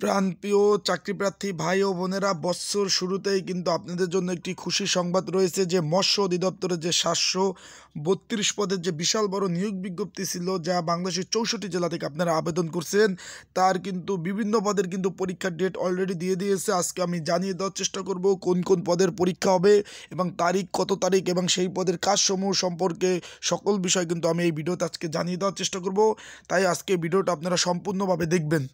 প্রাণপ্রিয় চাকরিপ্রার্থী ভাই ও বোনেরা, বৎসর শুরুতেই কিন্তু আপনাদের জন্য একটি খুশির সংবাদ রয়েছে যে মৎস্য অধিদপ্তরের যে সাতশো বত্রিশ পদের যে বিশাল বড় নিয়োগ বিজ্ঞপ্তি ছিল, যা বাংলাদেশের চৌষট্টি জেলা থেকে আপনারা আবেদন করছেন, তার কিন্তু বিভিন্ন পদের কিন্তু পরীক্ষার ডেট অলরেডি দিয়ে দিয়েছে। আজকে আমি জানিয়ে দেওয়ার চেষ্টা করব কোন কোন পদের পরীক্ষা হবে এবং তারিখ, কত তারিখ এবং সেই পদের কাজসমূহ সম্পর্কে সকল বিষয় কিন্তু আমি এই ভিডিওতে আজকে জানিয়ে দেওয়ার চেষ্টা করব। তাই আজকে ভিডিওটা আপনারা সম্পূর্ণভাবে দেখবেন।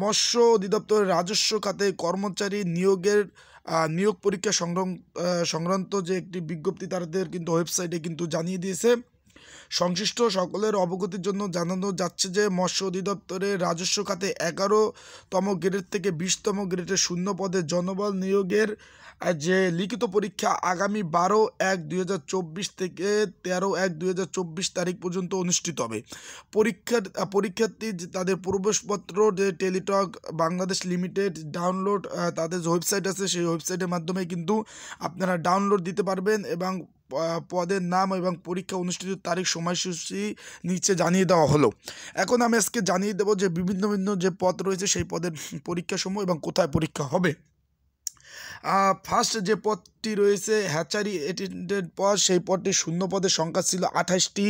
মৎস্য অধিদপ্তরের রাজস্ব খাতে কর্মচারী নিয়োগের নিয়োগ পরীক্ষা সংক্রান্ত যে একটি বিজ্ঞপ্তি তাদের কিন্তু ওয়েবসাইটে কিন্তু জানিয়ে দিয়েছে। সংশ্লিষ্ট সকলের অবগতির জন্য জানানো যাচ্ছে যে, মৎস্য অধিদপ্তরের রাজস্ব খাতে এগারোতম গ্রেড থেকে বিশতম গ্রেডের শূন্য পদে জনবল নিয়োগের যে লিখিত পরীক্ষা আগামী বারো এক দুই থেকে তেরো এক দুই তারিখ পর্যন্ত অনুষ্ঠিত হবে। পরীক্ষার পরীক্ষার্থী তাদের প্রবেশপত্র, যে টেলিটক বাংলাদেশ লিমিটেড ডাউনলোড তাদের যে ওয়েবসাইট আছে, সেই ওয়েবসাইটের মাধ্যমে কিন্তু আপনারা ডাউনলোড দিতে পারবেন এবং পদের নাম এবং পরীক্ষা অনুষ্ঠিত তারিখ সময়সূচি নিচে জানিয়ে দেওয়া হলো। এখন আমি আজকে জানিয়ে দেবো যে বিভিন্ন বিভিন্ন যে পদ রয়েছে সেই পদের পরীক্ষা সময় এবং কোথায় পরীক্ষা হবে। ফার্স্ট যে পদটি রয়েছে, হ্যাচারি অ্যাটেন্ডেন্ট পদ। সেই পদটি শূন্য পদের সংখ্যা ছিল আঠাশটি।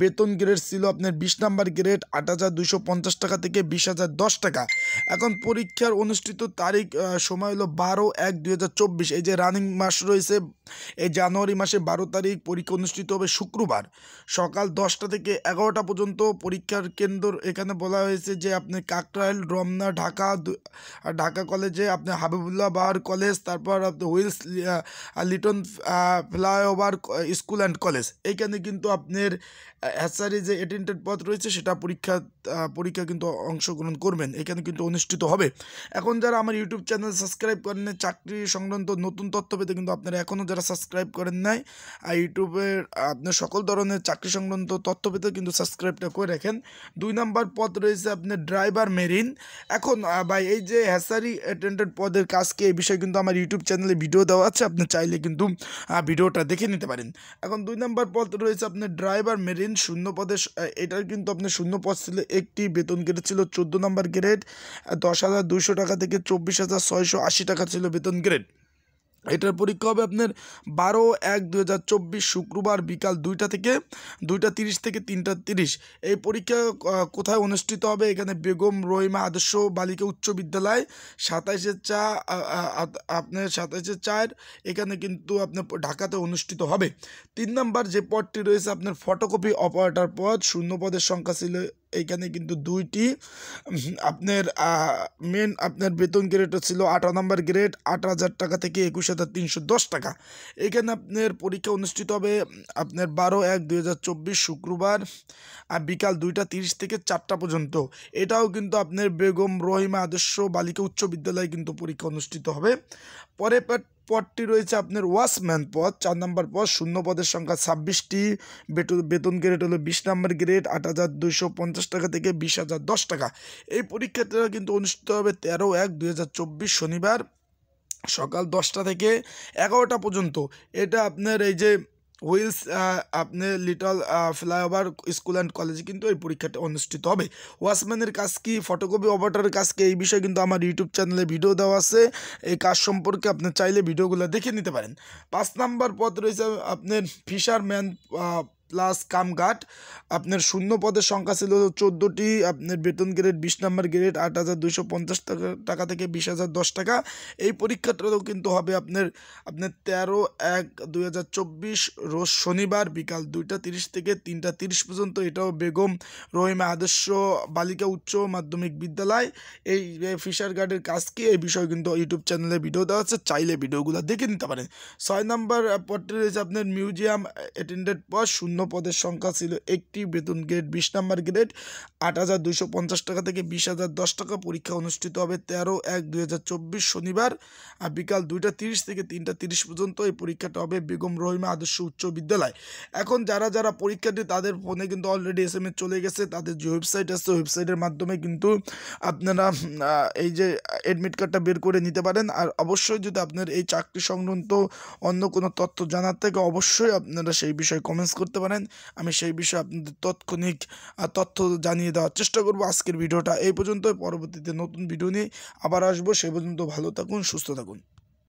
বেতন গ্রেড ছিল আপনার বিশ নাম্বার গ্রেড আট হাজার দুশো পঞ্চাশ টাকা থেকে বিশ হাজার দশ টাকা। এখন পরীক্ষার অনুষ্ঠিত তারিখ সময় হলো বারো এক দুই এই যে রানিং মাস রয়েছে, এই জানুয়ারি মাসে বারো তারিখ পরীক্ষা অনুষ্ঠিত হবে শুক্রবার। সকাল দশটা থেকে এগারোটা পর্যন্ত পরীক্ষার কেন্দ্র এখানে বলা হয়েছে যে আপনি কাকরাইল, রমনা, ঢাকা ঢাকা কলেজে আপনি হাবিবুল্লাহ বাহার কলেজ, তারপর আপনি Wills Little Flower school and college এইখানে কিন্তু আপনার হ্যাচারি যে অ্যাটেন্ডেন্ট পদ রয়েছে সেটা পরীক্ষা পরীক্ষা কিন্তু অংশগ্রহণ করবেন। এখানে কিন্তু অনুষ্ঠিত হবে। এখন যারা আমার ইউটিউব চ্যানেল সাবস্ক্রাইব করেন নাই, চাকরি সংক্রান্ত নতুন তথ্য পেতে কিন্তু আপনারা এখনও যারা সাবস্ক্রাইব করেন নাই আর ইউটিউবের আপনার সকল ধরনের চাকরি সংক্রান্ত তথ্য পেতে কিন্তু সাবস্ক্রাইবটা করে রাখেন। দুই নাম্বার পদ রয়েছে আপনার ড্রাইভার মেরিন। এখন ভাই এই যে হ্যাসারি অ্যাটেন্ডেন্ট পদের কাজকে এই বিষয়ে কিন্তু আমার ইউটিউব চ্যানেলে ভিডিও দেওয়া আছে, আপনি চাইলে কিন্তু ভিডিওটা দেখে নিতে পারেন। এখন দুই নাম্বার পদ রয়েছে আপনার ড্রাইভার মেরিন শূন্য পদে এটার কিন্তু আপনার শূন্য পদ ছিল একটি, বেতন গ্রেড ছিল চোদ্দ নম্বর গ্রেড দশ হাজার টাকা থেকে চব্বিশ হাজার ছয়শো আশি টাকা ছিল বেতন গ্রেড। এটার পরীক্ষা হবে আপনার বারো এক দু শুক্রবার বিকাল দুইটা থেকে, দুইটা তিরিশ থেকে তিনটা তিরিশ। এই পরীক্ষা কোথায় অনুষ্ঠিত হবে? এখানে বেগম রহিমা আদর্শ বালিকা উচ্চ বিদ্যালয় সাতাইশের চা আপনার সাতাইশের চার, এখানে কিন্তু আপনার ঢাকাতে অনুষ্ঠিত হবে। তিন নাম্বার যে পদটি রয়েছে আপনার ফটোকপি অপারেটর পদ, শূন্য পদের সংখ্যা ছিল এইখানে কিন্তু দুইটি আপনার মেন আপনার বেতন গ্রেড ছিল আঠারো নম্বর গ্রেড আট হাজার টাকা থেকে একুশ হাজার তিনশো দশ টাকা। এখানে আপনার পরীক্ষা অনুষ্ঠিত হবে, আপনার বারো এক দুই শুক্রবার, আর বিকাল দুইটা তিরিশ থেকে চারটা পর্যন্ত। এটাও কিন্তু আপনার বেগম রহিমা আদর্শ বালিকা উচ্চ বিদ্যালয়ে কিন্তু পরীক্ষা অনুষ্ঠিত হবে। পর- পদটি রয়েছে আপনার ওয়াচম্যান পদ। চার নম্বর পদ, শূন্য পদের সংখ্যা ছাব্বিশটি। বেতন গ্রেড হলো বিশ নম্বর গ্রেড আট হাজার পঞ্চাশ টাকা থেকে বিশ হাজার দশ টাকা। এই পরীক্ষাটা কিন্তু অনুষ্ঠিত হবে তেরো এক দুই শনিবার সকাল দশটা থেকে এগারোটা পর্যন্ত। এটা আপনার এই যে হুইলস আপনি লিটল ফ্লাইওভার স্কুল অ্যান্ড কলেজে কিন্তু এই পরীক্ষাটা অনুষ্ঠিত হবে। ওয়াসম্যানের কাজ কি? ফটোকপি অপারেটরের কাজ কি? এই বিষয়ে কিন্তু আমার ইউটিউব চ্যানেলে ভিডিও দেওয়া আছে। এই কাজ সম্পর্কে আপনি চাইলে ভিডিওগুলো দেখে নিতে পারেন। পাঁচ নাম্বার পদ রয়েছে আপনার ফিশারম্যান প্লাস কামঘাট, আপনার শূন্য পদের সংখ্যা ছিল চোদ্দোটি, আপনার বেতন গ্রেড বিশ নাম্বার গ্রেড আট হাজার দুশো পঞ্চাশ টাকা থেকে বিশ হাজার দশ টাকা। এই পরীক্ষাটাও কিন্তু হবে আপনার আপনার তেরো এক দুই হাজার চব্বিশ রোজ শনিবার বিকাল দুইটা তিরিশ থেকে তিনটা তিরিশ পর্যন্ত। এটাও বেগম রহিমা আদর্শ বালিকা উচ্চ মাধ্যমিক বিদ্যালয়। এই ফিশার গার্ডের কাজ কি? এই বিষয়ে কিন্তু ইউটিউব চ্যানেলে ভিডিও দেওয়া আছে, চাইলে ভিডিওগুলো দেখে নিতে পারেন। ছয় নম্বর পদটি রয়েছে আপনার মিউজিয়াম অ্যাটেন্ডেড পদ, শূন্য পদের সংখ্যা ছিল একটি বেতন গ্রেড বিশ নাম্বার গ্রেড আট হাজার দুশো পঞ্চাশ টাকা থেকে বিশ হাজার দশ টাকা পরীক্ষা অনুষ্ঠিত হবে তেরো এক দুই হাজার চব্বিশ শনিবার আর বিকাল দুইটা তিরিশ থেকে তিনটা তিরিশ পর্যন্ত এই পরীক্ষাটা হবে বেগম রহিমা আদর্শ উচ্চ বিদ্যালয়। এখন যারা যারা পরীক্ষাটি তাদের ফোনে কিন্তু অলরেডি এস এম এস চলে গেছে, তাদের যে ওয়েবসাইট আছে ওয়েবসাইটের মাধ্যমে কিন্তু আপনারা এই যে অ্যাডমিট কার্ডটা বের করে নিতে পারেন। আর অবশ্যই যদি আপনার এই চাকরি সংক্রান্ত অন্য কোনো তথ্য জানার থেকে, অবশ্যই আপনারা সেই বিষয়ে কমেন্টস করতে পারেন। পারেন আমি সেই বিষয়ে আপনাদের তাৎক্ষণিক তথ্য জানিয়ে দেওয়ার চেষ্টা করব আজকের ভিডিওটা। এই পর্যন্ত পরবর্তীতে নতুন ভিডিও নিয়ে আবার আসব। সেই পর্যন্ত ভালো থাকুন, সুস্থ থাকুন।